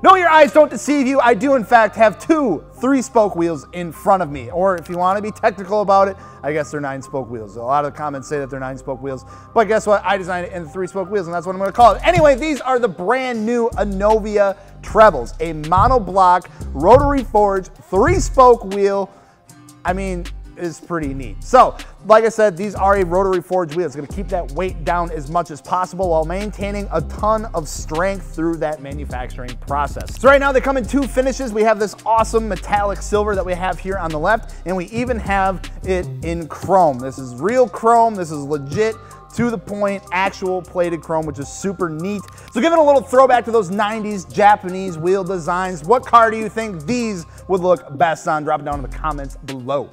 No, your eyes don't deceive you. I do, in fact, have two three spoke wheels in front of me. Or if you want to be technical about it, I guess they're nine spoke wheels. A lot of the comments say that they're nine spoke wheels. But guess what? I designed it in three spoke wheels, and that's what I'm going to call it. Anyway, these are the brand new Anovia trebles, a monoblock rotary forged three spoke wheel. I mean, is pretty neat. So, like I said, these are a rotary forged wheel. It's gonna keep that weight down as much as possible while maintaining a ton of strength through that manufacturing process. So right now they come in two finishes. We have this awesome metallic silver that we have here on the left, and we even have it in chrome. This is real chrome, this is legit to the point, actual plated chrome, which is super neat. So giving a little throwback to those 90s Japanese wheel designs, what car do you think these would look best on? Drop it down in the comments below.